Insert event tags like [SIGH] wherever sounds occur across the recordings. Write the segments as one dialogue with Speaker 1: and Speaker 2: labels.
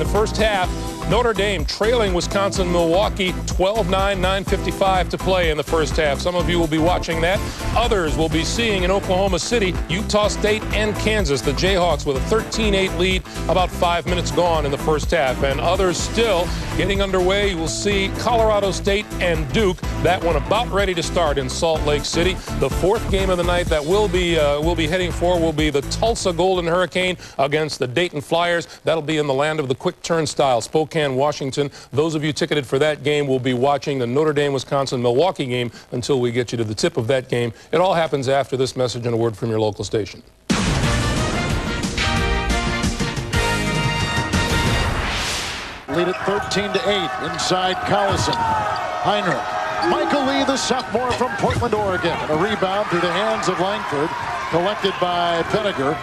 Speaker 1: the first half, Notre Dame trailing Wisconsin Milwaukee 12 9, 9.55 to play in the first half. Some of you will be watching that. Others will be seeing in Oklahoma City, Utah State, and Kansas. The Jayhawks with a 13 8 lead, about five minutes gone in the first half. And others still getting underway. You will see Colorado State and Duke. That one about ready to start in Salt Lake City. The fourth game of the night that will be uh, will be heading for will be the Tulsa Golden Hurricane against the Dayton Flyers. That'll be in the land of the quick turnstile, Spokane. Washington. Those of you ticketed for that game will be watching the Notre Dame, Wisconsin, Milwaukee game until we get you to the tip of that game. It all happens after this message and a word from your local station.
Speaker 2: Lead at 13 to 8 inside Collison. Hinrich. Michael Lee, the sophomore from Portland, Oregon. And a rebound through the hands of Langford, collected by Penigar.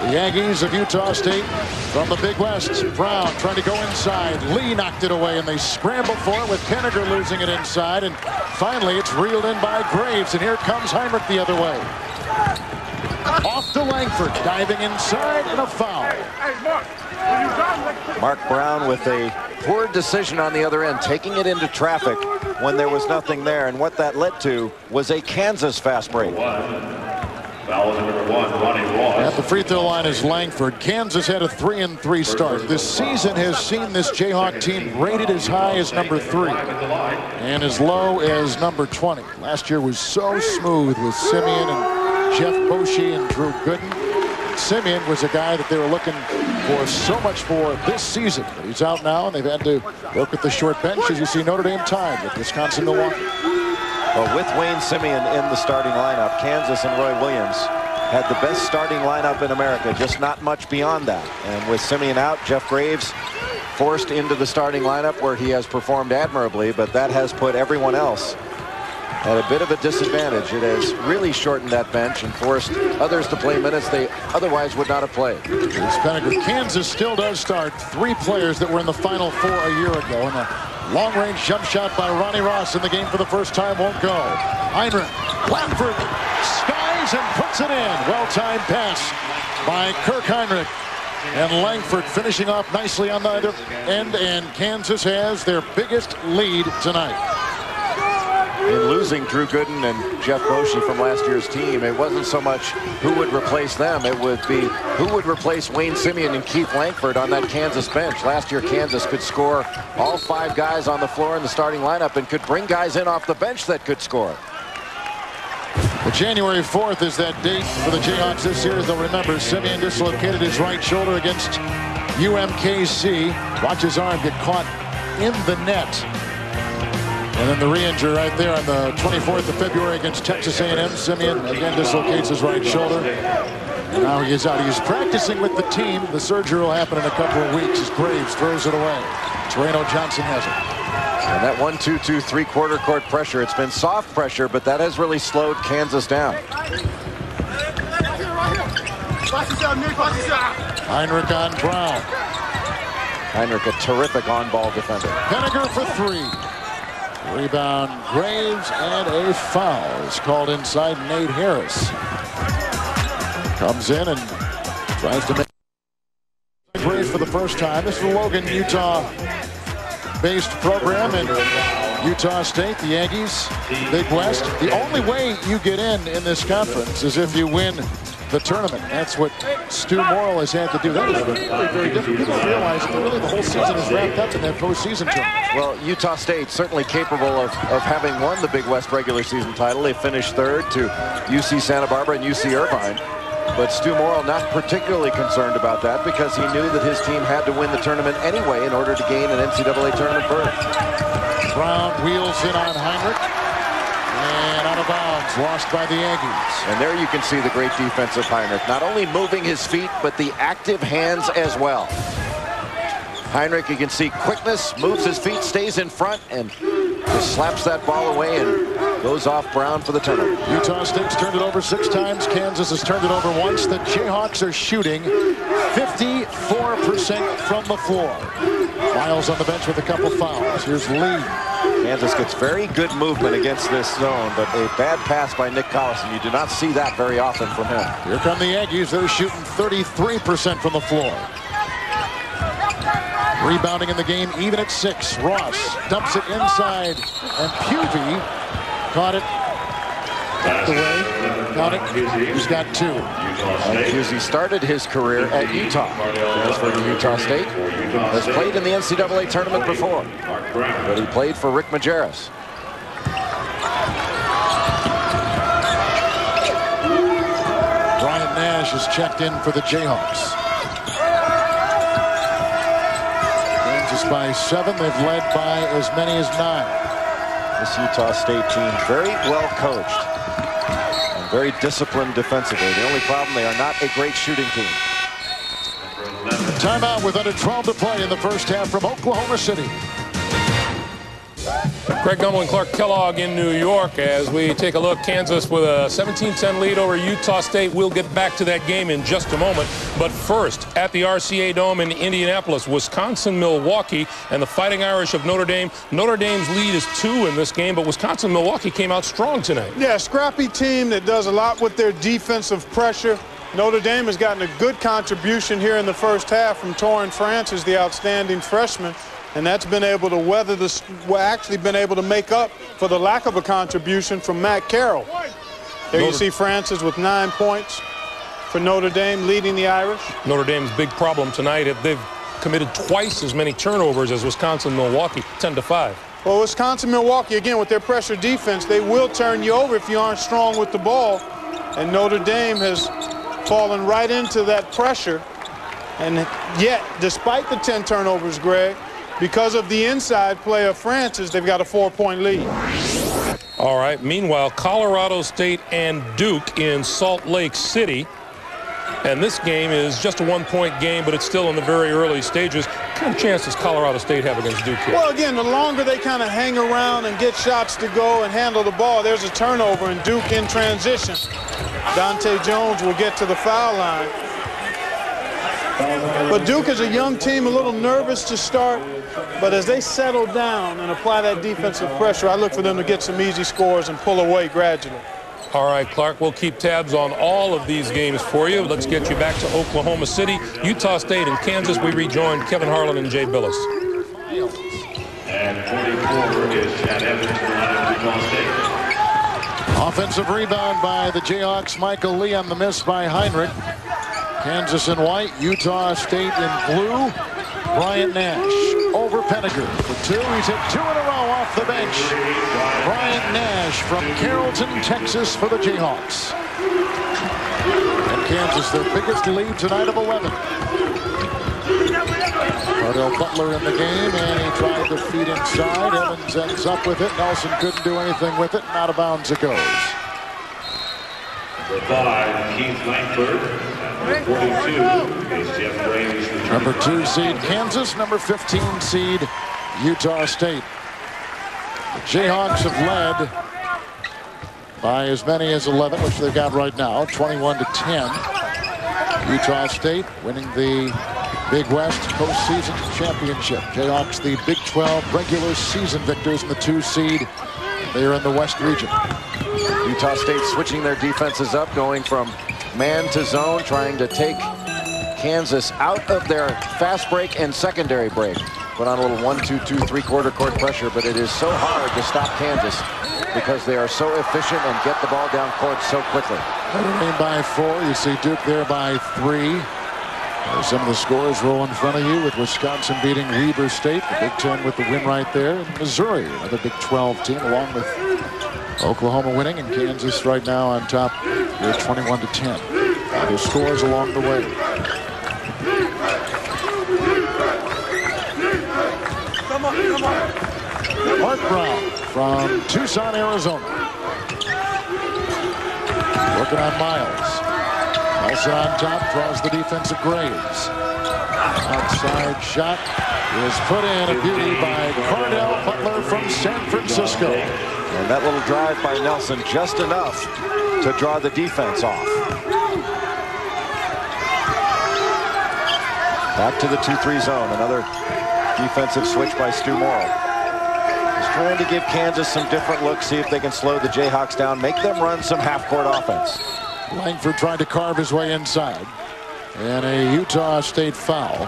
Speaker 2: The Aggies of Utah State from the Big West. Brown trying to go inside. Lee knocked it away, and they scramble for it with Penigar losing it inside. And finally, it's reeled in by Graves, and here comes Hinrich the other way. Off to Langford, diving inside, and a foul.
Speaker 3: Mark Brown with a poor decision on the other end, taking it into traffic when there was nothing there. And what that led to was a Kansas fast break.
Speaker 2: Foul number one, Ronnie Ross. At the free throw line is Langford. Kansas had a three and three start. This season has seen this Jayhawk team rated as high as number three and as low as number 20. Last year was so smooth with Simien and Jeff Boschee and Drew Gooden. Simien was a guy that they were looking for so much for this season. But he's out now, and they've had to work with the short bench as you see Notre Dame tied with Wisconsin
Speaker 3: Well, with Wayne Simien in the starting lineup, Kansas and Roy Williams had the best starting lineup in America, just not much beyond that. And with Simien out, Jeff Graves forced into the starting lineup where he has performed admirably, but that has put everyone else at a bit of a disadvantage. It has really shortened that bench and forced others to play minutes they otherwise would not have played.
Speaker 2: Kansas still does start three players that were in the Final Four a year ago, and Long-range jump shot by Ronnie Ross in the game for the first time won't go. Hinrich, Langford, skies and puts it in. Well-timed pass by Kirk Hinrich. And Langford finishing off nicely on the other end, and Kansas has their biggest lead tonight
Speaker 3: in losing Drew Gooden and Jeff Boschee from last year's team, it wasn't so much who would replace them. It would be who would replace Wayne Simien and Keith Langford on that Kansas bench. Last year, Kansas could score all five guys on the floor in the starting lineup and could bring guys in off the bench that could score.
Speaker 2: The January 4th is that date for the Jayhawks this year. They'll remember, Simien dislocated his right shoulder against UMKC. Watch his arm get caught in the net and then the re-injury right there on the 24th of February against Texas A&M. Simien again dislocates his right shoulder. And now he is out. He's practicing with the team. The surgery will happen in a couple of weeks as Graves throws it away. Toreno Johnson has it.
Speaker 3: And that 1-2-2 three-quarter court pressure, it's been soft pressure, but that has really slowed Kansas down.
Speaker 2: Hinrich on Brown.
Speaker 3: Hinrich, a terrific on-ball defender.
Speaker 2: Penigar for three. Rebound Graves and a foul is called inside Nate Harris. Comes in and tries to make Graves for the first time. This is a Logan, Utah based program in Utah State, the Aggies, Big West. The only way you get in in this conference is if you win the tournament. That's what Stu Morrill has had to do. That is very, very difficult. People realize that really the whole season is wrapped up in that postseason tournament.
Speaker 3: Well, Utah State certainly capable of, of having won the Big West regular season title. They finished third to UC Santa Barbara and UC Irvine. But Stu Morrill not particularly concerned about that because he knew that his team had to win the tournament anyway in order to gain an NCAA tournament berth.
Speaker 2: Brown wheels in on Hinrich of bounds, lost by the Aggies.
Speaker 3: And there you can see the great defense of Hinrich. Not only moving his feet, but the active hands as well. Hinrich, you can see quickness, moves his feet, stays in front, and just slaps that ball away and goes off Brown for the turnover.
Speaker 2: Utah State's turned it over six times. Kansas has turned it over once. The Jayhawks are shooting 54% from the floor. Miles on the bench with a couple fouls. Here's Lee.
Speaker 3: Kansas gets very good movement against this zone, but a bad pass by Nick Collison. You do not see that very often from him.
Speaker 2: Here come the Aggies. They're shooting 33% from the floor. Rebounding in the game, even at six. Ross dumps it inside, and Pusey caught it the way. Got it. He's got two.
Speaker 3: Pusey started his career at Utah. Transferred to Utah State. Has played in the NCAA tournament before. But he played for Rick Majerus.
Speaker 2: Brian Nash is checked in for the Jayhawks. Kansas by seven. They've led by as many as nine.
Speaker 3: This Utah State team very well coached very disciplined defensively. The only problem, they are not a great shooting team.
Speaker 2: Timeout with under 12 to play in the first half from Oklahoma City.
Speaker 1: Greg Gumbel and Clark Kellogg in New York as we take a look. Kansas with a 17-10 lead over Utah State. We'll get back to that game in just a moment. But first, at the RCA Dome in Indianapolis, Wisconsin, Milwaukee, and the Fighting Irish of Notre Dame. Notre Dame's lead is two in this game, but Wisconsin, Milwaukee came out strong tonight.
Speaker 4: Yeah, scrappy team that does a lot with their defensive pressure. Notre Dame has gotten a good contribution here in the first half from Torin Francis, the outstanding freshman and that's been able to weather this, well, actually been able to make up for the lack of a contribution from Matt Carroll. There Notre you see Francis with nine points for Notre Dame, leading the Irish.
Speaker 1: Notre Dame's big problem tonight, they've committed twice as many turnovers as Wisconsin Milwaukee, 10 to 5.
Speaker 4: Well, Wisconsin Milwaukee, again, with their pressure defense, they will turn you over if you aren't strong with the ball. And Notre Dame has fallen right into that pressure. And yet, despite the 10 turnovers, Greg, because of the inside play of Francis, they've got a four-point lead.
Speaker 1: All right. Meanwhile, Colorado State and Duke in Salt Lake City. And this game is just a one-point game, but it's still in the very early stages. What kind of chance does Colorado State have against Duke here?
Speaker 4: Well, again, the longer they kind of hang around and get shots to go and handle the ball, there's a turnover, and Duke in transition. Dahntay Jones will get to the foul line. But Duke is a young team, a little nervous to start. But as they settle down and apply that defensive pressure, I look for them to get some easy scores and pull away gradually.
Speaker 1: All right, Clark, we'll keep tabs on all of these games for you. Let's get you back to Oklahoma City, Utah State, and Kansas. We rejoin Kevin Harlan and Jay Bilas.
Speaker 5: And 44 is Chad Evans for Utah State.
Speaker 2: Offensive rebound by the Jayhawks. Michael Lee on the miss by Hinrich. Kansas in white, Utah State in blue. Brian Nash Penigar for two. He's hit two in a row off the bench. Brian Nash from Carrollton, Texas for the Jayhawks. And Kansas, their biggest lead tonight of 11. Cardell Butler in the game, and he tried to feed inside. Evans ends up with it. Nelson couldn't do anything with it, and out of bounds it goes.
Speaker 5: Number five, Keith Langford.
Speaker 2: Number two seed Kansas, number 15 seed Utah State. The Jayhawks have led by as many as 11, which they've got right now, 21 to 10. Utah State winning the Big West postseason championship. Jayhawks, the Big 12 regular season victors in the two seed. They are in the West region.
Speaker 3: Utah State switching their defenses up, going from man to zone, trying to take Kansas out of their fast break and secondary break. Put on a little one, two, two, three quarter court pressure, but it is so hard to stop Kansas because they are so efficient and get the ball down court so quickly.
Speaker 2: Notre by four. You see Duke there by three. There's some of the scores roll in front of you with Wisconsin beating Weber State, the Big Ten with the win right there. And Missouri, another Big 12 team, along with Oklahoma winning and Kansas right now on top with 21 to 10. Other scores along the way. Mark Brown from Tucson, Arizona. Working on Miles. Nelson on top, draws the defensive Graves. Outside shot is put in a beauty by Cardell Butler from San Francisco.
Speaker 3: And that little drive by Nelson just enough to draw the defense off. Back to the 2-3 zone. Another defensive switch by Stu Morrill. He's trying to give Kansas some different looks, see if they can slow the Jayhawks down, make them run some half-court offense.
Speaker 2: Langford trying to carve his way inside. And a Utah State foul.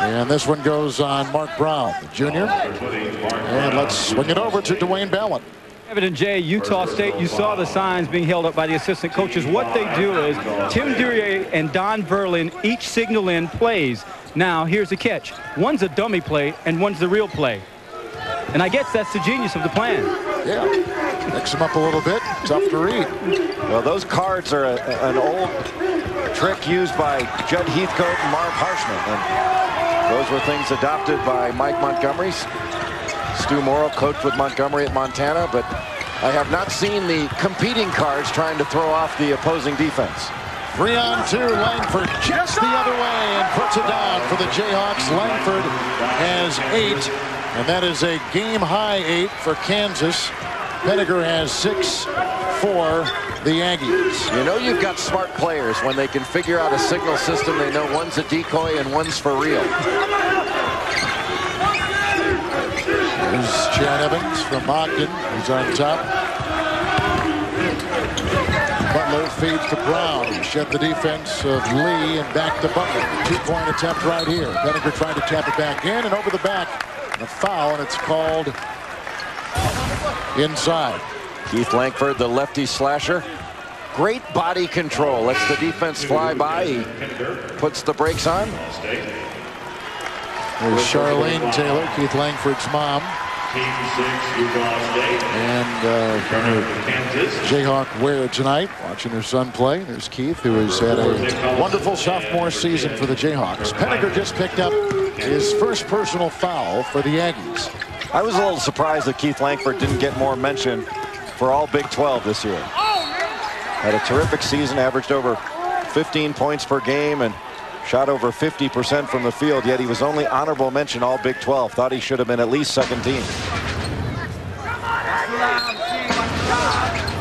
Speaker 2: And this one goes on Mark Brown, the junior. And let's swing it over to Dwayne Ballin.
Speaker 6: Evan and Jay, Utah State, you saw the signs being held up by the assistant coaches. What they do is Tim Duryea and Don Verlin each signal in plays. Now, here's the catch. One's a dummy play and one's the real play. And I guess that's the genius of the plan.
Speaker 2: Yeah, mix them up a little bit. Tough to read.
Speaker 3: Well, those cards are a, an old trick used by Judd Heathcote and Marv Harshman. And those were things adopted by Mike Montgomery. Stu Morrill coached with Montgomery at Montana, but I have not seen the competing cards trying to throw off the opposing defense.
Speaker 2: Three on two, Langford just the other way and puts it down for the Jayhawks. Langford has eight, and that is a game high eight for Kansas. Penigar has six for the Aggies.
Speaker 3: You know you've got smart players when they can figure out a signal system. They know one's a decoy and one's for real.
Speaker 2: Chad Evans from Ogden. He's on top. Butler feeds to Brown. He shed the defense of Lee and back to Butler. Two-point attempt right here. Penigar trying to tap it back in and over the back. A foul, and it's called inside.
Speaker 3: Keith Langford, the lefty slasher. Great body control. Lets the defense fly by. He puts the brakes on.
Speaker 2: There's Charlene Taylor, Keith Langford's mom. And uh, Jayhawk wear tonight, watching her son play. There's Keith, who has had a wonderful sophomore season for the Jayhawks. Penigar just picked up his first personal foul for the Aggies.
Speaker 3: I was a little surprised that Keith Langford didn't get more mention for all Big 12 this year. Had a terrific season, averaged over 15 points per game, and shot over 50% from the field, yet he was only honorable mention all Big 12. Thought he should have been at least second team.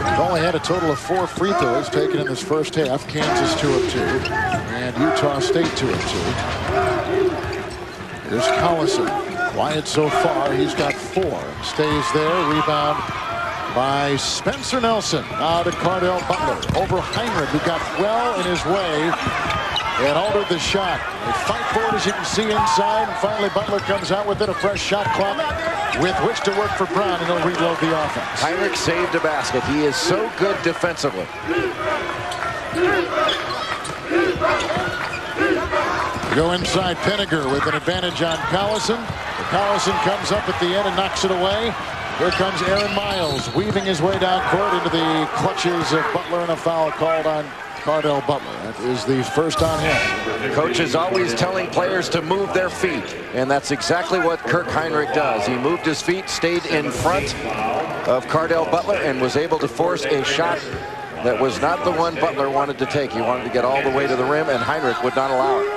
Speaker 2: He's only had a total of four free throws taken in this first half. Kansas two of two, and Utah State two of two. Here's Collison. Quiet so far. He's got four. Stays there. Rebound by Spencer Nelson. Now to Cardell Butler. Over Hinrich, who got well in his way and altered the shot. They fight for it, as you can see inside. And finally, Butler comes out with it, a fresh shot clock with which to work for Brown, and he'll reload the offense.
Speaker 3: Hinrich saved a basket. He is so good defensively.
Speaker 2: Go inside Penigar with an advantage on Collison. Collison comes up at the end and knocks it away. Here comes Aaron Miles weaving his way down court into the clutches of Butler and a foul called on Cardell Butler. That is the first on him.
Speaker 3: Coach is always telling players to move their feet, and that's exactly what Kirk Hinrich does. He moved his feet, stayed in front of Cardell Butler, and was able to force a shot that was not the one Butler wanted to take. He wanted to get all the way to the rim, and Hinrich would not allow it.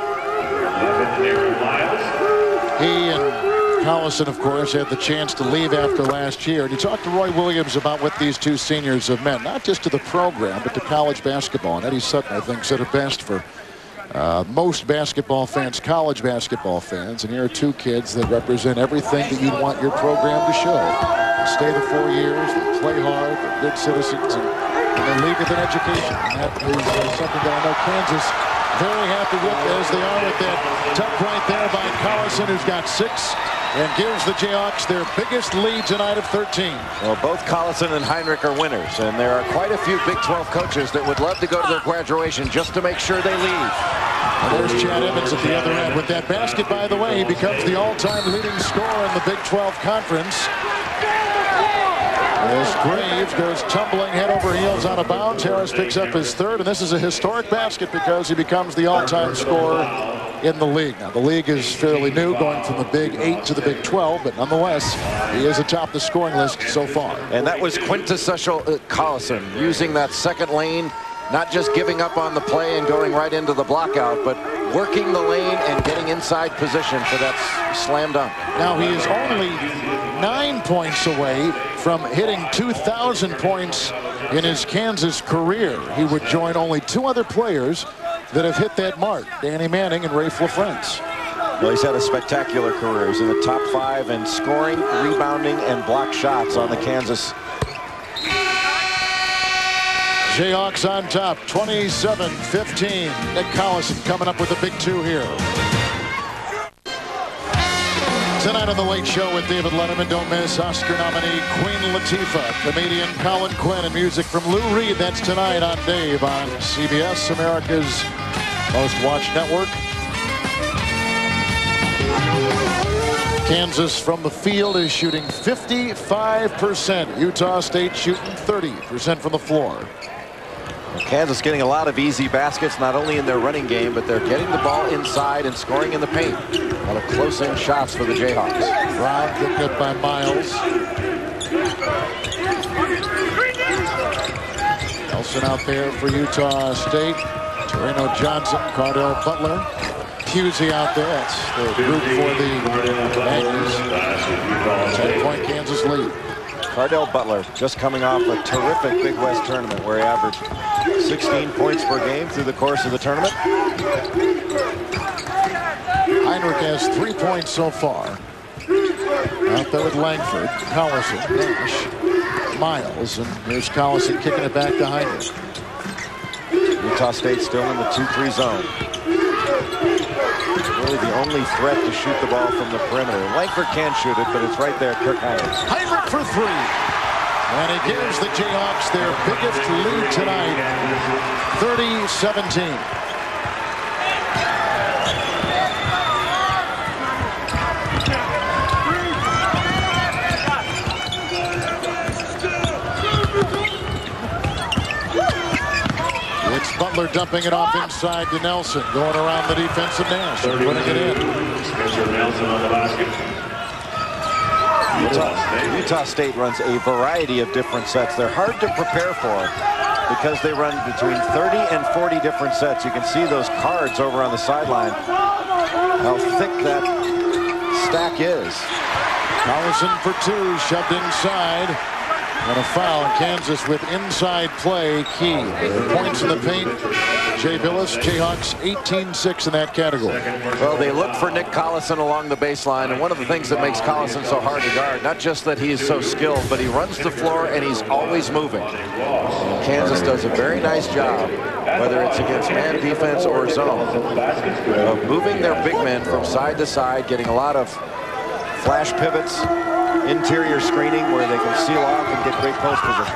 Speaker 2: Collison, of course, had the chance to leave after last year. And he talked to Roy Williams about what these two seniors have meant, not just to the program, but to college basketball. And Eddie Sutton, I think, said it best for uh, most basketball fans, college basketball fans. And here are two kids that represent everything that you'd want your program to show. They stay the four years, they play hard, they're good citizens, and, and they leave with an education. And that is uh, something that I know Kansas very happy with as they are with that tuck right there by Collison, who's got six and gives the Jayhawks their biggest lead tonight of 13.
Speaker 3: Well, both Collison and Hinrich are winners, and there are quite a few Big 12 coaches that would love to go to their graduation just to make sure they leave.
Speaker 2: And there's Chad Evans at the other end. With that basket, by the way, he becomes the all-time leading scorer in the Big 12 Conference. As Graves goes tumbling head over heels out of bounds, Harris picks up his third, and this is a historic basket because he becomes the all-time scorer in the league. Now, the league is fairly new, going from the Big 8 to the Big 12, but nonetheless, he is atop the scoring list so far.
Speaker 3: And that was quintessential uh, Collison, using that second lane, not just giving up on the play and going right into the blockout, but working the lane and getting inside position for that slam dunk.
Speaker 2: Now, he is only nine points away from hitting 2,000 points in his Kansas career. He would join only two other players that have hit that mark, Danny Manning and Raef LaFrentz.
Speaker 3: Well, he's had a spectacular career. He's in the top five in scoring, rebounding, and block shots on the Kansas.
Speaker 2: Jayhawks on top, 27-15. Nick Collison coming up with a big two here. Tonight on The Late Show with David Letterman, don't miss Oscar nominee Queen Latifah, comedian Colin Quinn, and music from Lou Reed. That's tonight on Dave on CBS, America's most watched network. Kansas from the field is shooting 55%. Utah State shooting 30% from the floor.
Speaker 3: Kansas getting a lot of easy baskets, not only in their running game, but they're getting the ball inside and scoring in the paint. A lot of close-in shots for the Jayhawks.
Speaker 2: Brown picked up by Miles. Nelson out there for Utah State. Torino Johnson, Cardell Butler. Pusey out there. That's the group for the Aggies. 10-point Kansas lead.
Speaker 3: Cardell Butler just coming off a terrific Big West tournament where he averaged 16 points per game through the course of the tournament.
Speaker 2: Hinrich has three points so far. Out there with Langford, Collison, Nash, Miles, and here's Collison kicking it back to Hinrich.
Speaker 3: Utah State still in the 2-3 zone. Really the only threat to shoot the ball from the perimeter. Langford can shoot it, but it's right there, Kirk Hinrich.
Speaker 2: Hinrich for three. And he gives the Jayhawks their biggest lead tonight, 30-17. Butler dumping it off inside to Nelson, going around the defensive Nash, putting it in.
Speaker 5: Spencer Nelson on the basket.
Speaker 3: Utah, Utah State runs a variety of different sets. They're hard to prepare for because they run between 30 and 40 different sets. You can see those cards over on the sideline, how thick that stack is.
Speaker 2: Collison for two, shoved inside. And a foul. in Kansas with inside play key. Points in the paint. Jay Bilas, Jayhawks 18-6 in that category.
Speaker 3: Well, they look for Nick Collison along the baseline, and one of the things that makes Collison so hard to guard, not just that he is so skilled, but he runs the floor and he's always moving. Kansas does a very nice job, whether it's against man defense or zone, of moving their big men from side to side, getting a lot of flash pivots, interior screening where they can seal off and get great post position.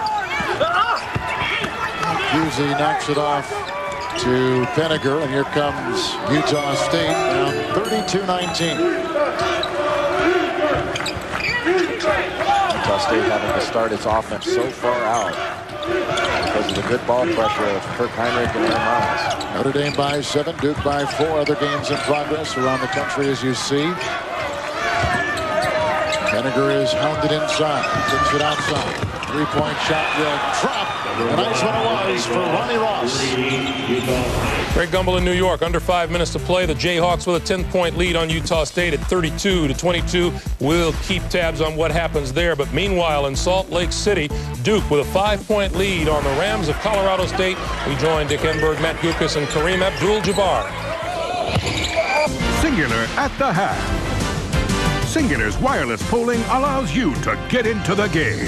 Speaker 2: Pusey knocks it off to Penigar, and here comes Utah State down 32-19.
Speaker 3: Utah State having to start its offense so far out because of the good ball pressure of Kirk Hinrich and Aaron Miles.
Speaker 2: Notre Dame by seven, Duke by four. Other games in progress around the country, as you see. Penigar is hounded inside. Brings it outside. Three-point shot will drop. A nice one it was for Ronnie Ross.
Speaker 1: Greg Gumbel in New York. Under five minutes to play. The Jayhawks with a 10-point lead on Utah State at 32 to 22. We'll keep tabs on what happens there. But meanwhile, in Salt Lake City, Duke with a five-point lead on the Rams of Colorado State. We join Dick Enberg, Matt Guokas, and Kareem Abdul-Jabbar.
Speaker 7: Cingular at the half. Cingular's wireless polling allows you to get into the game.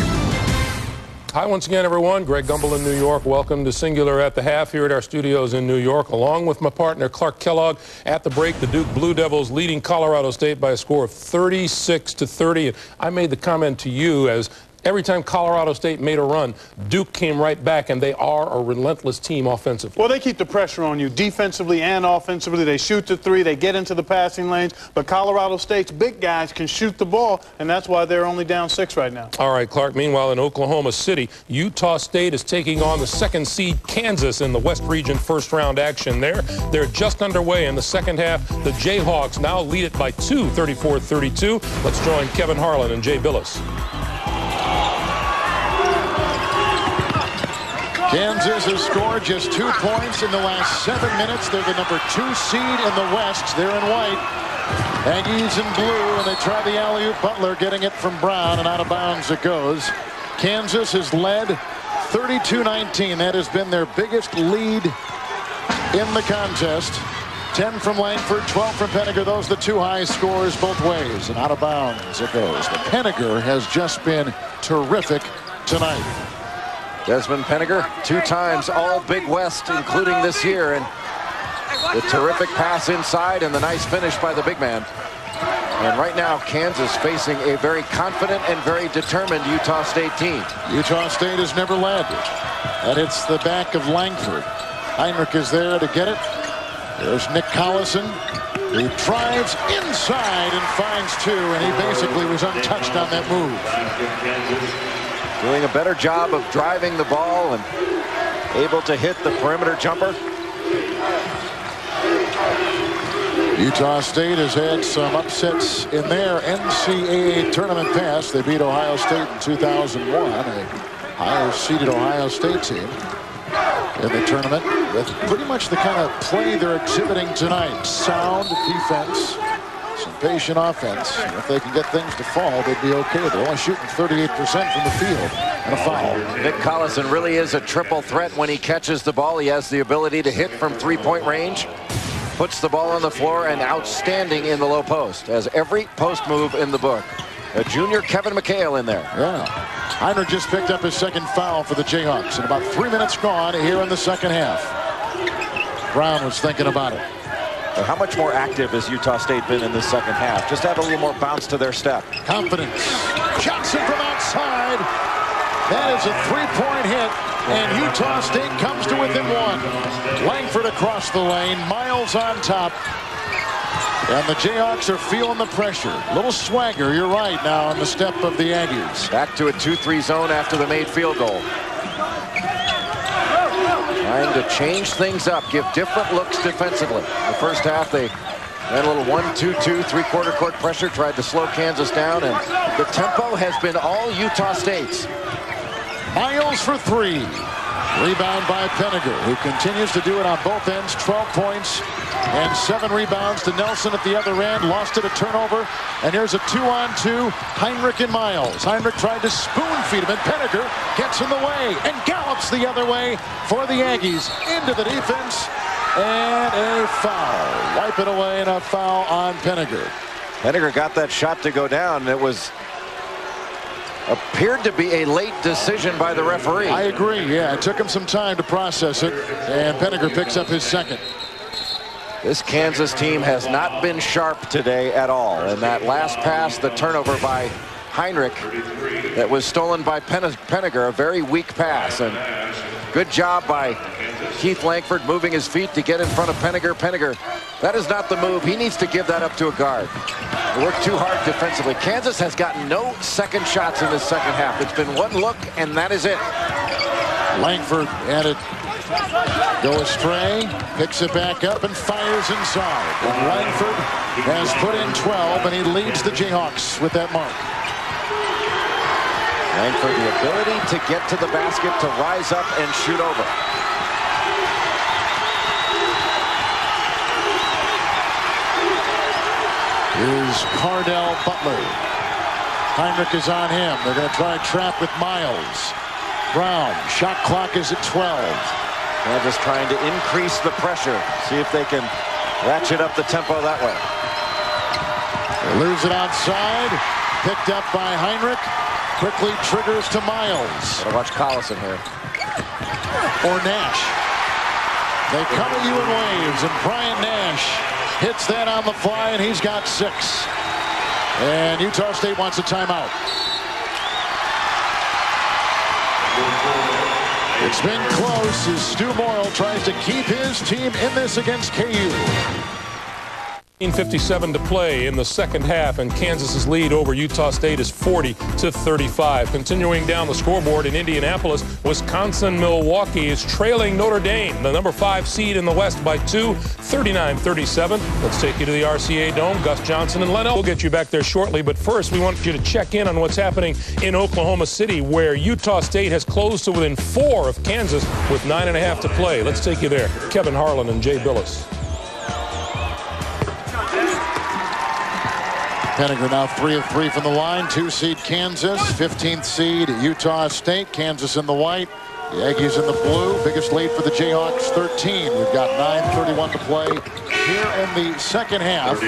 Speaker 1: Hi once again, everyone. Greg Gumbel in New York. Welcome to Cingular at the Half here at our studios in New York, along with my partner Clark Kellogg. At the break, the Duke Blue Devils leading Colorado State by a score of 36 to 30. And I made the comment to you as Every time Colorado State made a run, Duke came right back, and they are a relentless team offensively.
Speaker 4: Well, they keep the pressure on you defensively and offensively. They shoot the three, they get into the passing lanes, but Colorado State's big guys can shoot the ball, and that's why they're only down six right now.
Speaker 1: All right, Clark. Meanwhile, in Oklahoma City, Utah State is taking on the second seed Kansas in the West Region first round action there. They're just underway in the second half. The Jayhawks now lead it by two, 34-32. Let's join Kevin Harlan and Jay Bilas.
Speaker 2: Kansas has scored just two points in the last seven minutes. They're the number two seed in the West. They're in white. Aggies in blue, and they try the alley-oop. Butler getting it from Brown, and out of bounds it goes. Kansas has led 32-19. That has been their biggest lead in the contest. 10 from Langford, 12 from Penigar. Those are the two high scores both ways. And out of bounds it goes. But Penigar has just been terrific tonight.
Speaker 3: Desmond Penigar, two times all Big West, including this year. And the terrific pass inside and the nice finish by the big man. And right now, Kansas facing a very confident and very determined Utah State team.
Speaker 2: Utah State has never landed. That hits the back of Langford. Hinrich is there to get it. There's Nick Collison. He drives inside and finds two, and he basically was untouched on that move.
Speaker 3: Doing a better job of driving the ball and able to hit the perimeter jumper.
Speaker 2: Utah State has had some upsets in their NCAA tournament past. They beat Ohio State in 2001, a higher seeded Ohio State team in the tournament with pretty much the kind of play they're exhibiting tonight. Sound defense, some patient offense. And if they can get things to fall, they'd be okay. They're only shooting 38% from the field and a foul.
Speaker 3: Nick Collison really is a triple threat when he catches the ball. He has the ability to hit from three-point range, puts the ball on the floor, and outstanding in the low post. Has every post move in the book. A junior Kevin McHale in there.
Speaker 2: Yeah. Hinrich just picked up his second foul for the Jayhawks. And about three minutes gone here in the second half. Brown was thinking about it.
Speaker 3: How much more active has Utah State been in this second half? Just add a little more bounce to their step.
Speaker 2: Confidence. Johnson from outside. That is a three-point hit, and Utah State comes to within one. Langford across the lane, Miles on top. And the Jayhawks are feeling the pressure. Little swagger, you're right, now on the step of the Aggies.
Speaker 3: Back to a 2-3 zone after the made field goal. Trying to change things up, give different looks defensively. The first half, they had a little 1-2-2, three-quarter court pressure, tried to slow Kansas down, and the tempo has been all Utah State's.
Speaker 2: Miles for three. Rebound by Penigar, who continues to do it on both ends. 12 points and seven rebounds to Nelson at the other end. Lost it a turnover. And here's a two-on-two. Hinrich and Miles. Hinrich tried to spoon feed him, and Penigar gets in the way and gallops the other way for the Aggies. Into the defense. And a foul. Wipe it away and a foul on Penigar.
Speaker 3: Penigar got that shot to go down, it was appeared to be a late decision by the referee.
Speaker 2: I agree, yeah. It took him some time to process it, and Penigar picks up his second.
Speaker 3: This Kansas team has not been sharp today at all. And that last pass, the turnover by Hinrich that was stolen by Penigar, a very weak pass. And good job by Keith Langford moving his feet to get in front of Penigar. Penigar, that is not the move. He needs to give that up to a guard. They worked too hard defensively. Kansas has gotten no second shots in the second half. It's been one look, and that is it.
Speaker 2: Langford had it go astray, picks it back up, and fires inside. And Langford has put in 12, and he leads the Jayhawks with that mark.
Speaker 3: Langford, the ability to get to the basket, to rise up and shoot over.
Speaker 2: Is Cardell Butler. Hinrich is on him. They're going to try a trap with Miles. Brown, shot clock is at 12.
Speaker 3: They're just trying to increase the pressure. See if they can ratchet up the tempo that way.
Speaker 2: They lose it outside. Picked up by Hinrich, Quickly triggers to Miles.
Speaker 3: Gotta watch Collison here.
Speaker 2: Or Nash. They come at you in waves, and Brian Nash hits that on the fly, and he's got six. And Utah State wants a timeout. It's been close as Stu Morrill tries to keep his team in this against KU.
Speaker 1: 57 to play in the second half, and Kansas's lead over Utah State is 40 to 35. Continuing down the scoreboard in Indianapolis, Wisconsin Milwaukee is trailing Notre Dame, the number five seed in the West, by two, 39-37. Let's take you to the RCA Dome. Gus Johnson and Len We'll get you back there shortly, but first we want you to check in on what's happening in Oklahoma City, where Utah State has closed to within four of Kansas with nine and a half to play. Let's take you there. Kevin Harlan and Jay Bilas.
Speaker 2: Penigar now three of three from the line. Two seed Kansas, 15th seed Utah State. Kansas in the white. The Aggies in the blue. Biggest lead for the Jayhawks, 13. We've got 9.31 to play here in the second half.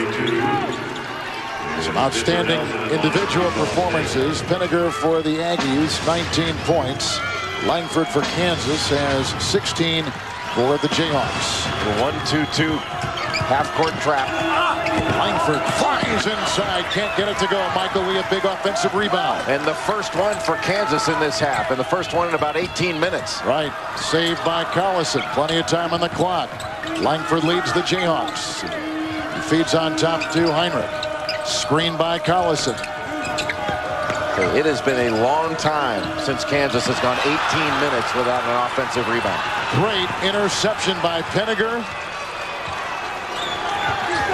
Speaker 2: Some outstanding individual performances. Penigar for the Aggies, 19 points. Langford for Kansas has 16 for the Jayhawks.
Speaker 3: The 1-2-2 Half-court trap.
Speaker 2: Langford flies inside, can't get it to go. Michael Lee, a big offensive rebound.
Speaker 3: And the first one for Kansas in this half, and the first one in about 18 minutes.
Speaker 2: Right, saved by Collison. Plenty of time on the clock. Langford leads the Jayhawks. He feeds on top to Hinrich. Screen by Collison.
Speaker 3: It has been a long time since Kansas has gone 18 minutes without an offensive rebound.
Speaker 2: Great interception by Penigar.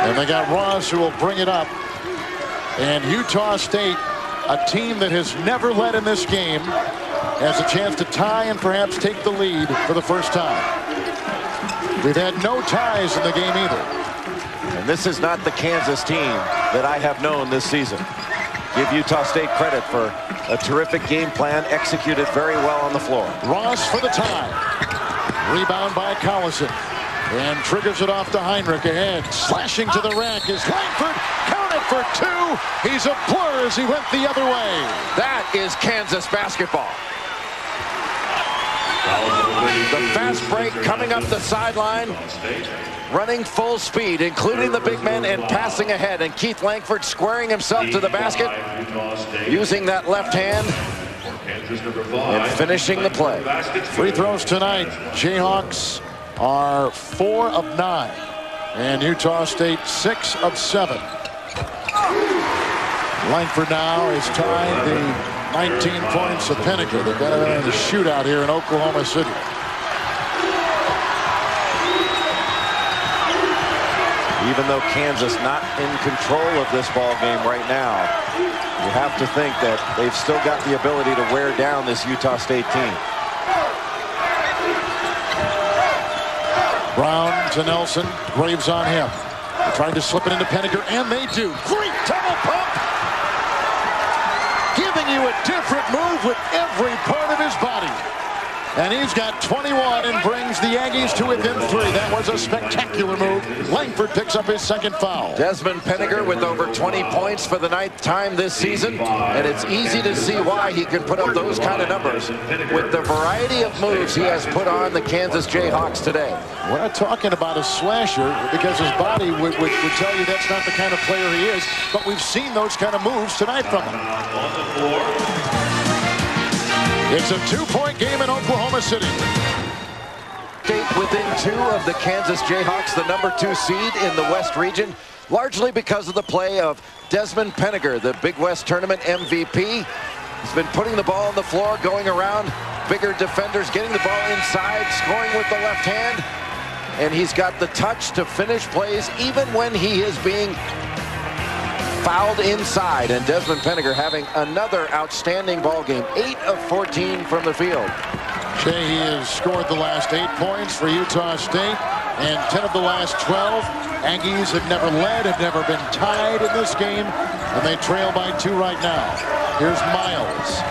Speaker 2: And they got Ross who will bring it up. And Utah State, a team that has never led in this game, has a chance to tie and perhaps take the lead for the first time. We've had no ties in the game either.
Speaker 3: And this is not the Kansas team that I have known this season. Give Utah State credit for a terrific game plan, executed very well on the floor.
Speaker 2: Ross for the tie. Rebound by Collison. And triggers it off to Hinrich ahead. Slashing to the rack is Langford. Counted for two. He's a blur as he went the other way.
Speaker 3: That is Kansas basketball. The fast break coming up the sideline. Running full speed, including the big men and passing ahead. And Keith Langford squaring himself to the basket. Using that left hand. And finishing the play.
Speaker 2: Free throws tonight. Jayhawks are four of nine. And Utah State six of seven. Langford now is tied the 19 points of Penigar. They've got in the shootout here in Oklahoma City.
Speaker 3: Even though Kansas not in control of this ball game right now, you have to think that they've still got the ability to wear down this Utah State team.
Speaker 2: Brown to Nelson. Graves on him. Trying to slip it into Penigar, and they do. Great double pump. Giving you a different move with every part of his body. And he's got 21 and brings the Aggies to within three. That was a spectacular move. Langford picks up his second foul.
Speaker 3: Desmond Penigar with over 20 points for the ninth time this season. And it's easy to see why he can put up those kind of numbers with the variety of moves he has put on the Kansas Jayhawks today.
Speaker 2: We're not talking about a slasher because his body would, would, would tell you that's not the kind of player he is. But we've seen those kind of moves tonight from him. It's a two-point game in Oklahoma City.
Speaker 3: State within two of the Kansas Jayhawks, the number two seed in the West region, largely because of the play of Desmond Penigar, the Big West Tournament MVP. He's been putting the ball on the floor, going around bigger defenders, getting the ball inside, scoring with the left hand. And he's got the touch to finish plays even when he is being fouled inside. And Desmond Penigar having another outstanding ball game. 8 of 14 from the field.
Speaker 2: Jay, he has scored the last eight points for Utah State and 10 of the last 12. Aggies have never led, have never been tied in this game, and they trail by two right now. Here's Miles.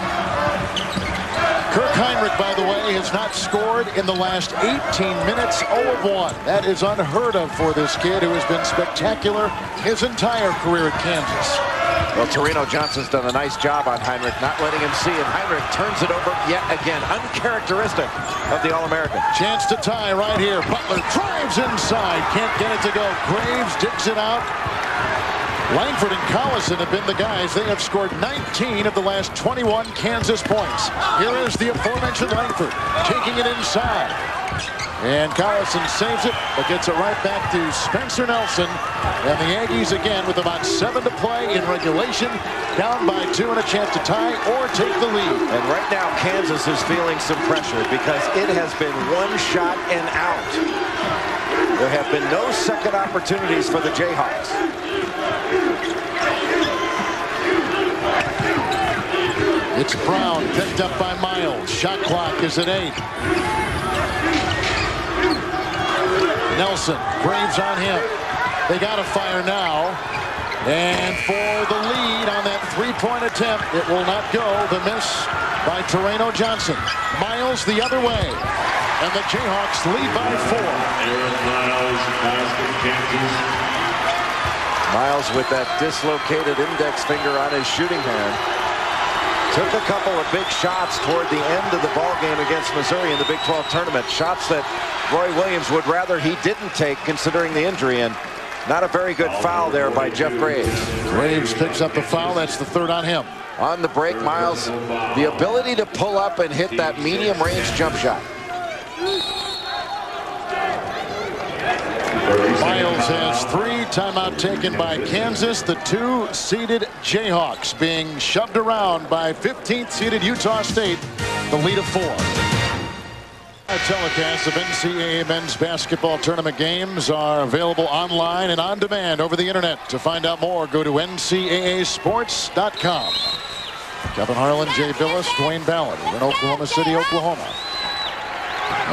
Speaker 2: Kirk Hinrich, by has not scored in the last 18 minutes, 0 of 1. That is unheard of for this kid who has been spectacular his entire career at Kansas.
Speaker 3: Well, Torino Johnson's done a nice job on Hinrich, not letting him see it. Hinrich turns it over yet again, uncharacteristic of the All-American.
Speaker 2: Chance to tie right here. Butler drives inside, can't get it to go. Graves digs it out. Langford and Collison have been the guys. They have scored 19 of the last 21 Kansas points. Here is the aforementioned Langford taking it inside. And Collison saves it, but gets it right back to Spencer Nelson. And the Aggies again with about seven to play in regulation, down by two and a chance to tie or take the lead.
Speaker 3: And right now, Kansas is feeling some pressure because it has been one shot and out. There have been no second opportunities for the Jayhawks.
Speaker 2: It's Brown picked up by Miles. Shot clock is at eight. Nelson, Graves on him. They got a fire now. And for the lead on that three-point attempt, it will not go. The miss by Torino Johnson. Miles the other way. And the Jayhawks lead by four.
Speaker 5: Miles, Kansas.
Speaker 3: Miles with that dislocated index finger on his shooting hand. Took a couple of big shots toward the end of the ball game against Missouri in the Big 12 tournament. Shots that Roy Williams would rather he didn't take considering the injury. And not a very good foul there by Jeff Graves.
Speaker 2: Graves picks up the foul. That's the third on him.
Speaker 3: On the break, Miles, the ability to pull up and hit that medium range jump shot.
Speaker 2: Miles has three timeout taken by Kansas. The two seeded Jayhawks being shoved around by 15th seeded Utah State. The lead of four. Telecasts of NCAA men's basketball tournament games are available online and on demand over the internet. To find out more, go to ncaasports.com. Kevin Harlan, Jay Bilas, Dwayne Ballen in Oklahoma City, Oklahoma.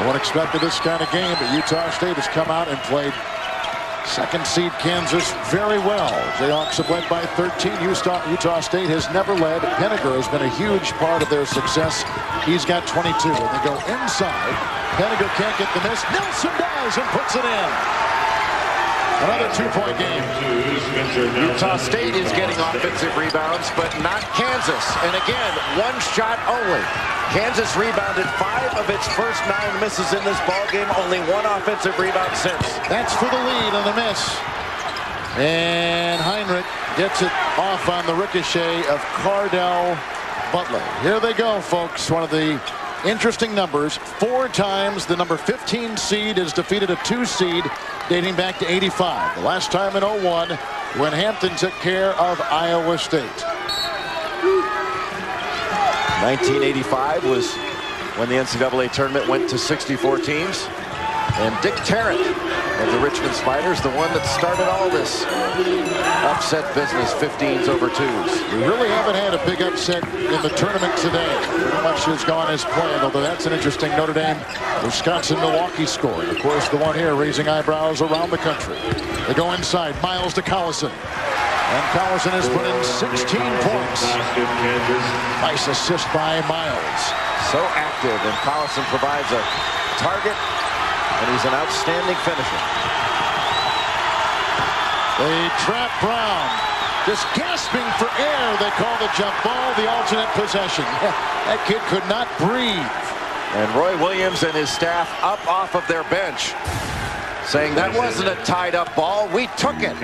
Speaker 2: No one expected this kind of game, but Utah State has come out and played second seed Kansas very well. Jayhawks have led by 13. Utah, Utah State has never led. Penigar has been a huge part of their success. He's got 22. And they go inside. Penigar can't get the miss. Nelson does and puts it in. Another two-point game.
Speaker 3: Utah State is getting offensive rebounds, but not Kansas. And again, one shot only. Kansas rebounded five of its first nine misses in this ball game. Only one offensive rebound since.
Speaker 2: That's for the lead on the miss. And Hinrich gets it off on the ricochet of Cardell Butler. Here they go, folks. One of the interesting numbers. Four times the number 15 seed has defeated a two seed dating back to 85. The last time in 01 when Hampton took care of Iowa State.
Speaker 3: 1985 was when the NCAA tournament went to 64 teams. And Dick Tarrant of the Richmond Spiders, the one that started all this upset business, 15s over 2s.
Speaker 2: We really haven't had a big upset in the tournament today. Pretty much has gone as planned, although that's an interesting Notre Dame Wisconsin-Milwaukee score. Of course, the one here raising eyebrows around the country. They go inside. Miles to Collison. And Collison has put in 16 points. Nice assist by Miles.
Speaker 3: So active, and Collison provides a target, and he's an outstanding finisher.
Speaker 2: They trap Brown. Just gasping for air. They call the jump ball the alternate possession. [LAUGHS] that kid could not breathe.
Speaker 3: And Roy Williams and his staff up off of their bench saying that wasn't a tied up ball. We took it.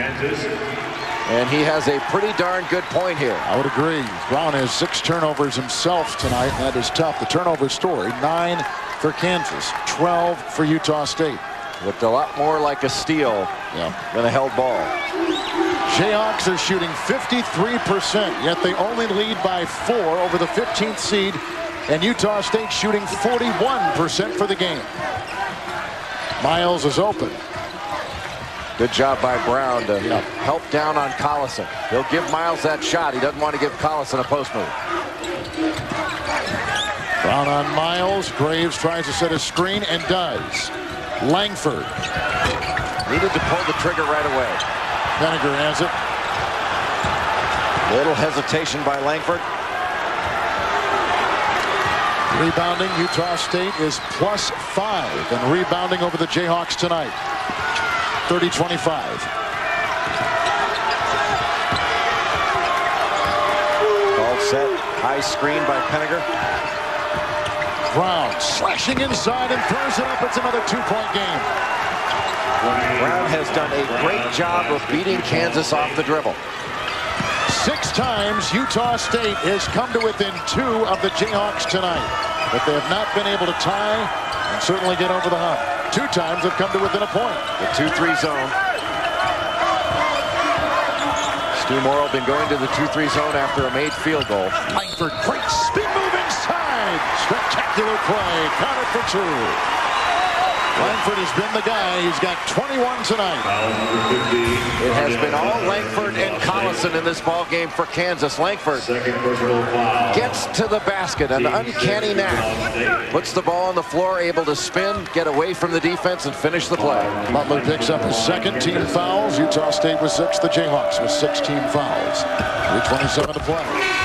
Speaker 3: And he has a pretty darn good point here.
Speaker 2: I would agree. Brown has six turnovers himself tonight, and that is tough. The turnover story, nine for Kansas, 12 for Utah State.
Speaker 3: Looked a lot more like a steal
Speaker 2: yeah.
Speaker 3: than a held ball.
Speaker 2: Jayhawks are shooting 53%, yet they only lead by four over the 15th seed, and Utah State shooting 41% for the game. Miles is open.
Speaker 3: Good job by Brown to yep. help down on Collison. He'll give Miles that shot. He doesn't want to give Collison a post move.
Speaker 2: Brown on Miles. Graves tries to set a screen and does. Langford.
Speaker 3: Needed to pull the trigger right away.
Speaker 2: Penigar has it.
Speaker 3: Little hesitation by Langford.
Speaker 2: Rebounding, Utah State is plus five and rebounding over the Jayhawks tonight. 30-25.
Speaker 3: Ball set, high screen by Penigar.
Speaker 2: Brown slashing inside and throws it up. It's another two-point game.
Speaker 3: Brown has done a great job of beating Kansas off the dribble.
Speaker 2: Six times Utah State has come to within two of the Jayhawks tonight. But they have not been able to tie and certainly get over the hump. Two times have come to within a point.
Speaker 3: The 2-3 zone. Stu Morrill been going to the 2-3 zone after a made field goal.
Speaker 2: Langford, great spin move inside. Spectacular play. Counted for two. Langford has been the guy. He's got 21 tonight.
Speaker 3: It has been all Langford and Collison in this ball game for Kansas. Langford gets to the basket, an uncanny knack. Puts the ball on the floor, able to spin, get away from the defense, and finish the play.
Speaker 2: Butler picks up his second team fouls. Utah State with six. The Jayhawks with 16 fouls. 3.27 to play.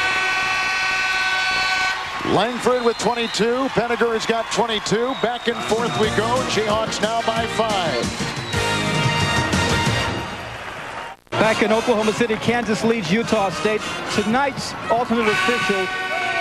Speaker 2: Langford with 22. Penigar has got 22. Back and forth we go. Jayhawks now by five.
Speaker 6: Back in Oklahoma City, Kansas leads Utah State. Tonight's alternate official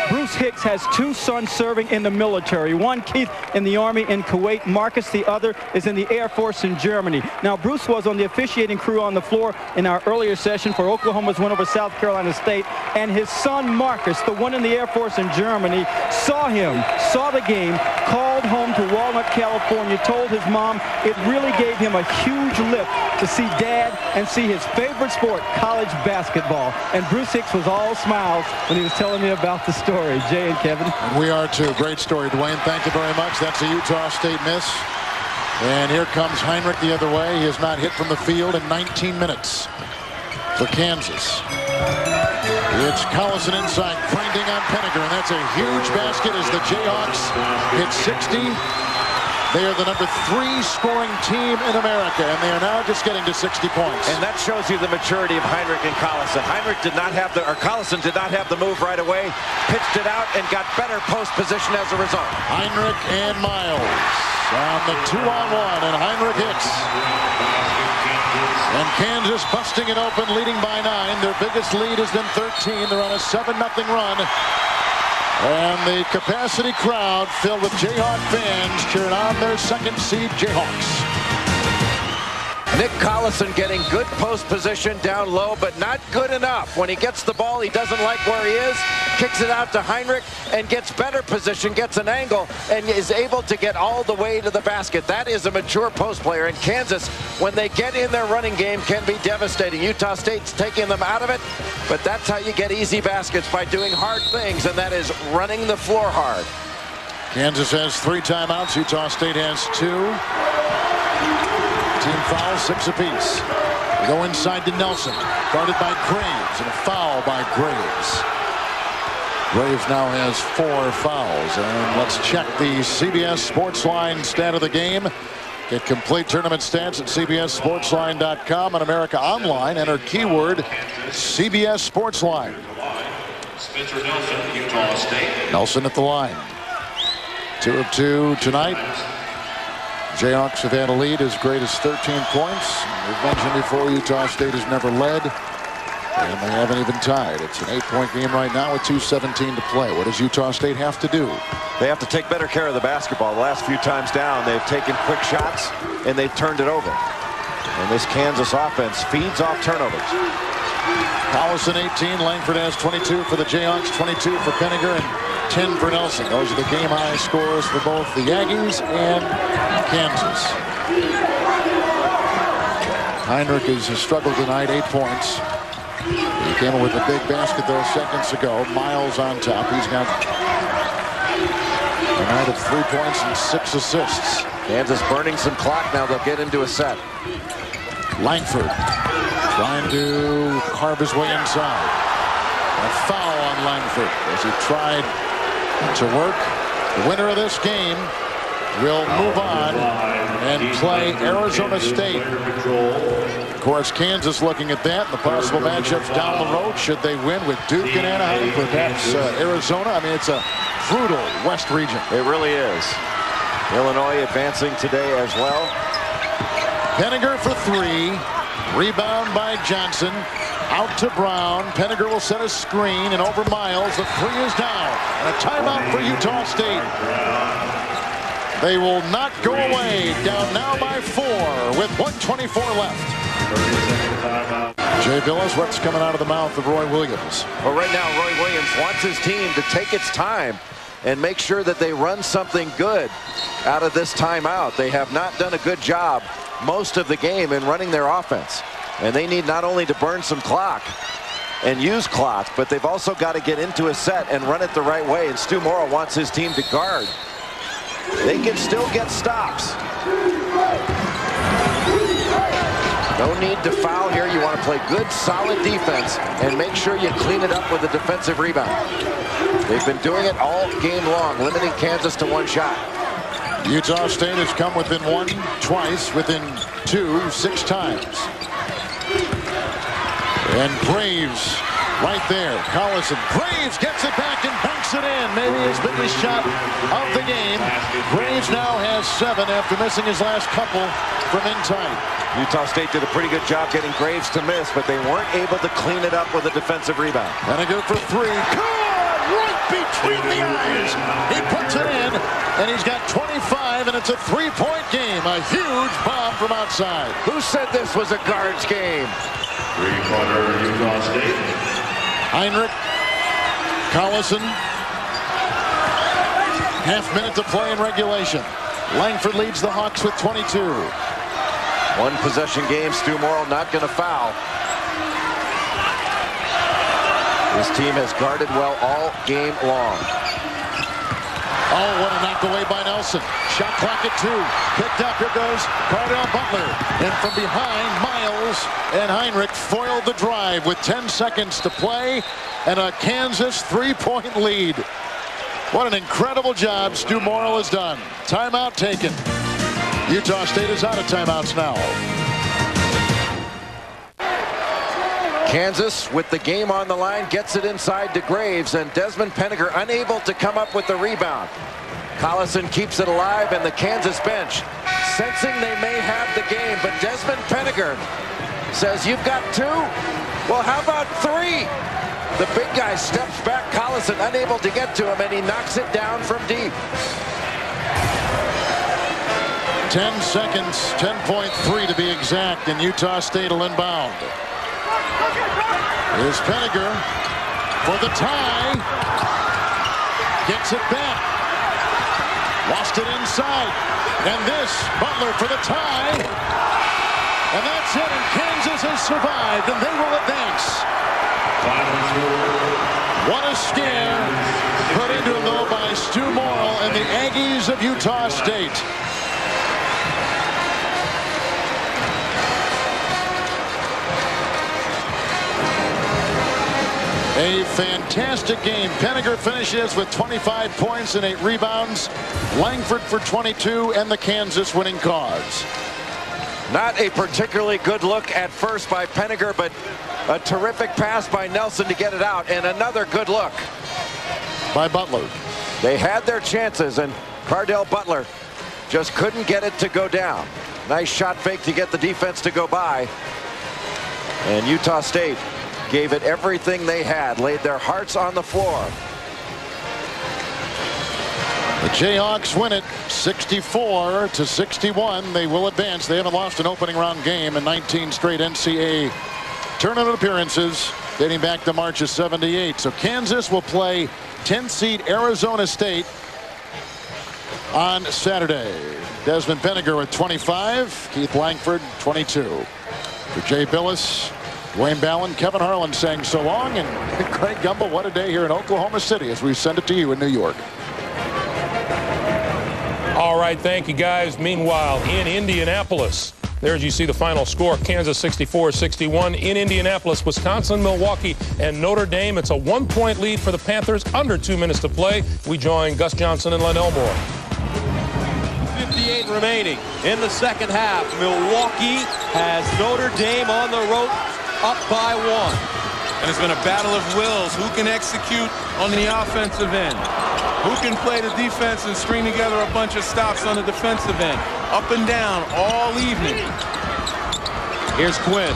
Speaker 6: Bruce Hicks has two sons serving in the military. One, Keith, in the Army in Kuwait. Marcus, the other, is in the Air Force in Germany. Now, Bruce was on the officiating crew on the floor in our earlier session for Oklahoma's win over South Carolina State. And his son, Marcus, the one in the Air Force in Germany, saw him, saw the game, called home to Walnut, California, told his mom it really gave him a huge lift to see dad and see his favorite sport, college basketball. And Bruce Hicks was all smiles when he was telling me about the story. Jay and Kevin.
Speaker 2: We are too. Great story, Dwayne. Thank you very much. That's a Utah State miss. And here comes Hinrich the other way. He has not hit from the field in 19 minutes for Kansas. It's Collison inside, grinding on Penigar, and that's a huge basket as the Jayhawks hit 60. They are the number three scoring team in America, and they are now just getting to 60 points.
Speaker 3: And that shows you the maturity of Hinrich and Collison. Hinrich did not have the, or Collison did not have the move right away, pitched it out, and got better post position as a result.
Speaker 2: Hinrich and Miles on the two-on-one, and Hinrich hits. And Kansas busting it open, leading by nine. Their biggest lead has been 13. They're on a 7-0 run. And the capacity crowd filled with Jayhawk fans cheering on their second seed Jayhawks.
Speaker 3: Nick Collison getting good post position down low, but not good enough. When he gets the ball, he doesn't like where he is, kicks it out to Hinrich, and gets better position, gets an angle, and is able to get all the way to the basket. That is a mature post player. And Kansas, when they get in their running game, can be devastating. Utah State's taking them out of it, but that's how you get easy baskets, by doing hard things, and that is running the floor hard.
Speaker 2: Kansas has three timeouts. Utah State has two. Team foul, six apiece. We go inside to Nelson, guarded by Graves, and a foul by Graves. Graves now has four fouls. And let's check the CBS Sportsline stat of the game. Get complete tournament stats at CBSSportsline.com and America Online. Enter keyword CBS Sportsline.
Speaker 5: Spencer Nelson, Utah State.
Speaker 2: Nelson at the line. Two of two tonight. Jayhawks have had a lead as great as 13 points. We've mentioned before Utah State has never led. And they haven't even tied. It's an eight-point game right now with 2.17 to play. What does Utah State have to do?
Speaker 3: They have to take better care of the basketball. The last few times down, they've taken quick shots, and they've turned it over. And this Kansas offense feeds off turnovers.
Speaker 2: Collison 18, Langford has 22 for the Jayhawks, 22 for Penigar, and 10 for Nelson. Those are the game high scores for both the Aggies and Kansas. Hinrich has struggled tonight, eight points. He came up with a big basket those seconds ago. Miles on top. He's got a night of three points and six assists.
Speaker 3: Kansas burning some clock now. They'll get into a set.
Speaker 2: Langford trying to carve his way inside. A foul on Langford as he tried to work. The winner of this game will move on and play Arizona State. Of course, Kansas looking at that and the possible matchups down the road should they win with Duke and Anaheim, perhaps uh, Arizona. I mean, it's a brutal West region.
Speaker 3: It really is. Illinois advancing today as well.
Speaker 2: Penigar for three. Rebound by Johnson. Out to Brown. Penigar will set a screen and over Miles. The three is down. And a timeout for Utah State. They will not go away. Down now by four with 124 left. Jay Bilas, what's coming out of the mouth of Roy Williams?
Speaker 3: Well, right now, Roy Williams wants his team to take its time and make sure that they run something good out of this timeout. They have not done a good job most of the game in running their offense. And they need not only to burn some clock and use clock, but they've also got to get into a set and run it the right way. And Stu Morrill wants his team to guard. They can still get stops. No need to foul here. You want to play good, solid defense and make sure you clean it up with a defensive rebound. They've been doing it all game long, limiting Kansas to one shot.
Speaker 2: Utah State has come within one twice, within two, six times. And Graves right there. Collison. Graves gets it back and banks it in. Maybe his biggest shot of the game. Graves now has seven after missing his last couple from inside.
Speaker 3: Utah State did a pretty good job getting Graves to miss, but they weren't able to clean it up with a defensive rebound.
Speaker 2: Penigar for three. Good! right between the eyes. He puts it in, and he's got 25, and it's a three-point game. A huge bomb from outside.
Speaker 3: Who said this was a guards game?
Speaker 5: Three-pointer, Utah State.
Speaker 2: Hinrich, Collison. Half minute to play in regulation. Langford leads the Hawks with 22.
Speaker 3: One possession game. Stu Morrill not going to foul. His team has guarded well all game long.
Speaker 2: Oh, what a knocked away by Nelson. Shot clock at two. Picked up. Here goes Cardell Butler. And from behind, Miles and Hinrich foiled the drive with 10 seconds to play and a Kansas three-point lead. What an incredible job Stu Morrill has done. Timeout taken. Utah State is out of timeouts now.
Speaker 3: Kansas, with the game on the line, gets it inside to Graves, and Desmond Penigar unable to come up with the rebound. Collison keeps it alive, and the Kansas bench sensing they may have the game, but Desmond Penigar says, you've got two? Well, how about three? The big guy steps back, Collison unable to get to him, and he knocks it down from deep.
Speaker 2: 10 seconds, 10.3 to be exact, and Utah State will inbound. Here's Penigar for the tie. Gets it back. Lost it inside. And this, Butler for the tie. And that's it, and Kansas has survived, and they will advance. What a scare put into though, by Stu Morrill and the Aggies of Utah State. A fantastic game. Penigar finishes with 25 points and 8 rebounds. Langford for 22 and the Kansas winning cause.
Speaker 3: Not a particularly good look at first by Penigar, but a terrific pass by Nelson to get it out, and another good look.
Speaker 2: By Butler.
Speaker 3: They had their chances, and Cardell Butler just couldn't get it to go down. Nice shot fake to get the defense to go by. And Utah State gave it everything they had, laid their hearts on the floor.
Speaker 2: The Jayhawks win it 64 to 61. They will advance. They haven't lost an opening round game in 19 straight NCAA tournament appearances dating back to March of 78. So Kansas will play 10 seed Arizona State on Saturday. Desmond Penigar with 25. Keith Langford 22. For Jay Bilas, Dwayne Ballen, Kevin Harlan saying so long, and [LAUGHS] Greg Gumbel, what a day here in Oklahoma City as we send it to you in New York.
Speaker 1: All right, thank you guys. Meanwhile, in Indianapolis, there as you see the final score, Kansas 64-61. In Indianapolis, Wisconsin, Milwaukee, and Notre Dame. It's a one-point lead for the Panthers, under two minutes to play. We join Gus Johnson and Len Elmore.
Speaker 8: 58 remaining in the second half. Milwaukee has Notre Dame on the rope, up by one.
Speaker 9: And it's been a battle of wills. Who can execute on the offensive end? Who can play the defense and string together a bunch of stops on the defensive end? Up and down all evening.
Speaker 8: Here's Quinn.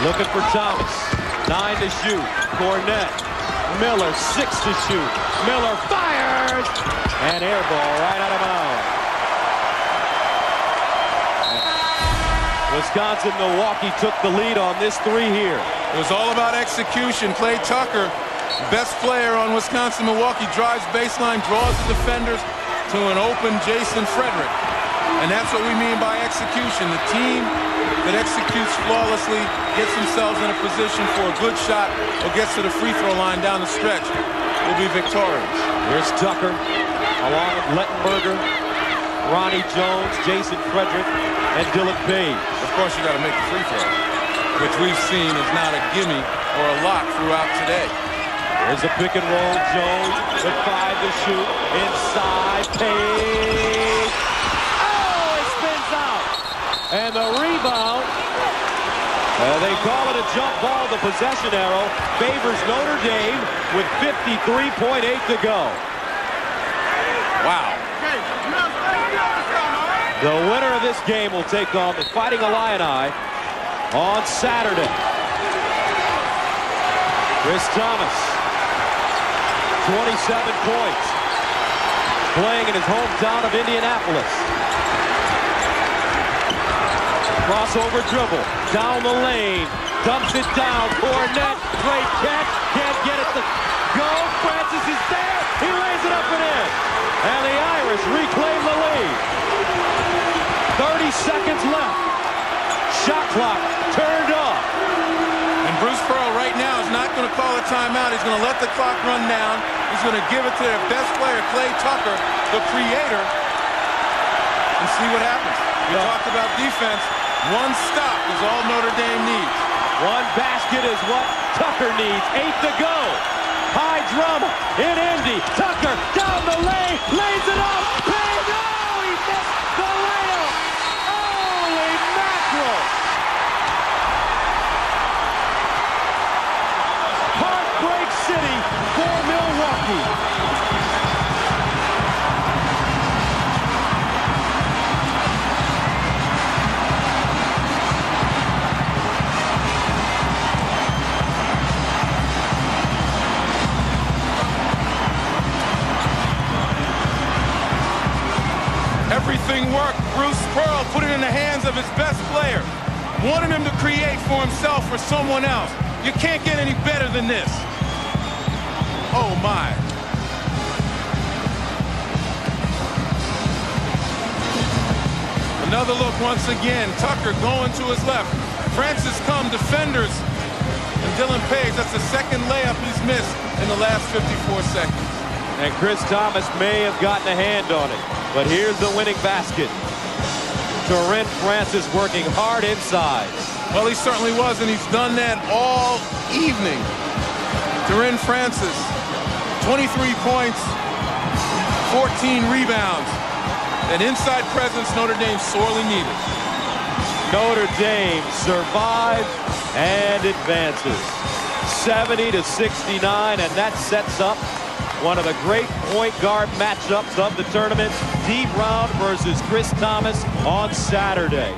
Speaker 8: Looking for Thomas. Nine to shoot. Cornette. Miller, six to shoot. Miller fires! And air ball right out of bounds. Wisconsin, Milwaukee took the lead on this three here.
Speaker 9: It was all about execution. Clay Tucker, best player on Wisconsin, Milwaukee, drives baseline, draws the defenders to an open Jason Frederick. And that's what we mean by execution. The team that executes flawlessly gets themselves in a position for a good shot or gets to the free throw line down the stretch will be victorious.
Speaker 8: Here's Tucker along with Lettenberger, Ronnie Jones, Jason Frederick, and Dylan Page.
Speaker 9: Of course, you got to make the free throw, which we've seen is not a gimme or a lock throughout today.
Speaker 8: There's a pick and roll. Jones with five to shoot. Inside. Page. Oh, it spins out. And the rebound. Uh, they call it a jump ball. The possession arrow favors Notre Dame with 53.8 to go.
Speaker 9: Wow.
Speaker 8: The winner of this game will take on the Fighting Illini on Saturday. Chris Thomas 27 points. Playing in his hometown of Indianapolis. Crossover dribble. Down the lane. Dumps it down. Cornette. Great catch. Get it to go. Francis is there. He lays it up and in. And the Irish reclaim the lead. 30 seconds left. Shot clock turned off.
Speaker 9: And Bruce Pearl right now is not going to call a timeout. He's going to let the clock run down. He's going to give it to their best player, Clay Tucker, the creator, and see what happens. We
Speaker 8: Yeah.
Speaker 9: talked about defense. One stop is all Notre Dame needs.
Speaker 8: One basket is what Tucker needs. Eight to go. High drama in Indy. Tucker down the lane. Lays it up.
Speaker 9: Someone else. You can't get any better than this. Oh, my. Another look once again. Tucker going to his left. Francis come, defenders. And Dylan Page, that's the second layup he's missed in the last 54 seconds.
Speaker 8: And Chris Thomas may have gotten a hand on it. But here's the winning basket. Torin Francis working hard inside.
Speaker 9: Well, he certainly was, and he's done that all evening. Torin Francis, 23 points, 14 rebounds. An inside presence Notre Dame sorely needed.
Speaker 8: Notre Dame survives and advances. 70 to 69, and that sets up one of the great point guard matchups of the tournament. Dee Brown versus Chris Thomas on Saturday.